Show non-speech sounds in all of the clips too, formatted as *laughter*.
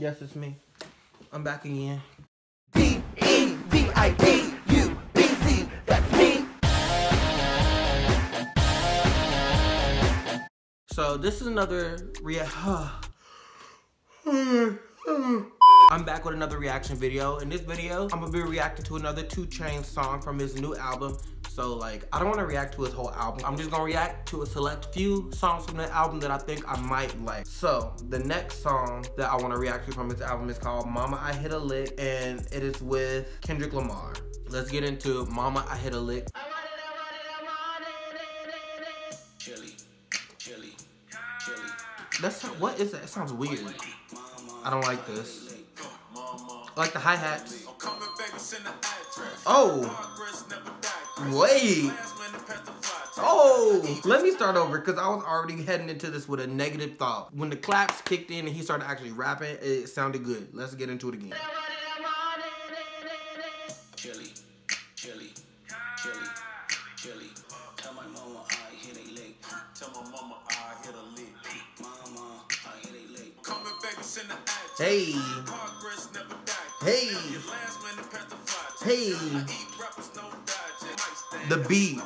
Yes, it's me. I'm back again. D E V I D U B Z. That's me. So this is another rea- *sighs* I'm back with another reaction video. In this video, I'm gonna be reacting to another 2 Chainz song from his new album. So like, I don't wanna react to his whole album. I'm just gonna react to a select few songs from the album that I think I might like. So the next song that I wanna react to from his album is called Mama I Hit a Lick and it is with Kendrick Lamar. Let's get into Mama I Hit a Lick. Chili, chili, chili. That's what is that? It sounds weird. I don't like this. I like the hi-hats. Oh, wait. Oh, let me start over because I was already heading into this with a negative thought. When the claps kicked in and he started actually rapping, it sounded good. Let's get into it again. Chili, chili, chili, chili. Tell my mama I hit a lick. Tell my mama I hit a lick. Mama, I hit a lick. Coming baby, send the address. Hey, Progress never die. hey, Last minute past the fly. hey. The beat.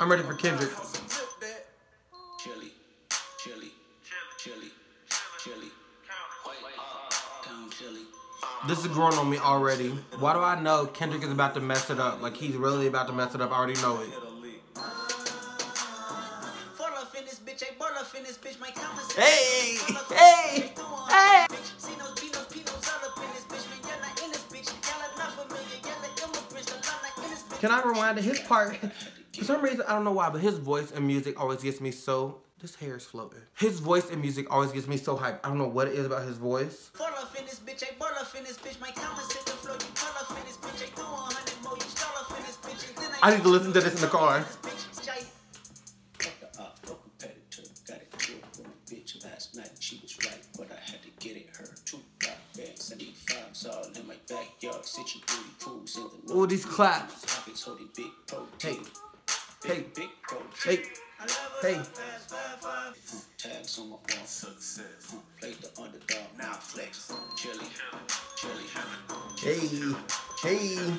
I'm ready for Kendrick. This is growing on me already. Why do I know Kendrick is about to mess it up? Like he's really about to mess it up. I already know it. In this bitch, I ball off in this bitch, my comments. Hey, hey, hey. See those Pinos, Pinos all up in this bitch, man. Y'all not in this bitch. Y'all are not familiar. Y'all are immigrants. The law not in this bitch. Can I rewind to his part? *laughs* For some reason, I don't know why, but his voice and music always gets me so. This hair is floating. His voice and music always gets me so hyped. I don't know what it is about his voice. Fall off in this bitch, I ball off in this bitch, my comments hit the floor. You fall off in this bitch, I do 100 more. You stall off in this bitch, I need to listen to this in the car. Ooh, these claps. Hey, hey, hey, hey. Tags on my. Success. Play the underdog, now flex. Chili, chili, Hey, hey.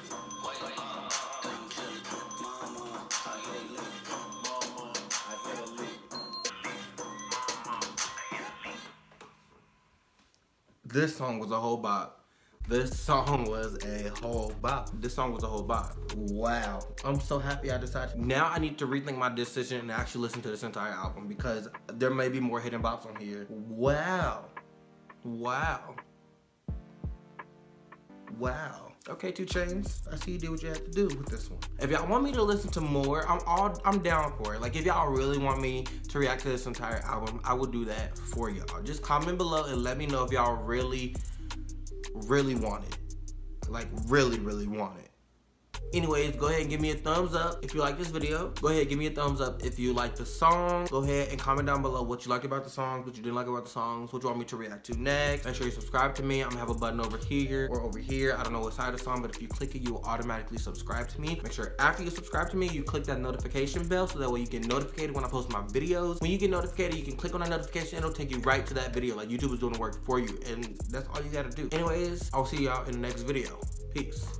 This song was a whole bop. This song was a whole bop. This song was a whole bop. Wow. I'm so happy I decided. Now I need to rethink my decision and actually listen to this entire album because there may be more hidden bops on here. Wow. Wow. Wow. Okay, 2 Chainz. I see you did what you had to do with this one. If y'all want me to listen to more, I'm all I'm down for it. Like if y'all really want me to react to this entire album, I will do that for y'all. Just comment below and let me know if y'all really, really want it. Like really, really want it. Anyways, go ahead and give me a thumbs up if you like this video. Go ahead and give me a thumbs up if you like the song. Go ahead and comment down below what you liked about the songs, what you didn't like about the songs, what you want me to react to next. Make sure you subscribe to me. I'm gonna have a button over here or over here. I don't know what side of the song, but if you click it, you will automatically subscribe to me. Make sure after you subscribe to me, you click that notification bell so that way you get notified when I post my videos. When you get notified, you can click on that notification. It'll take you right to that video. Like YouTube is doing the work for you, and that's all you gotta do. Anyways, I'll see y'all in the next video. Peace.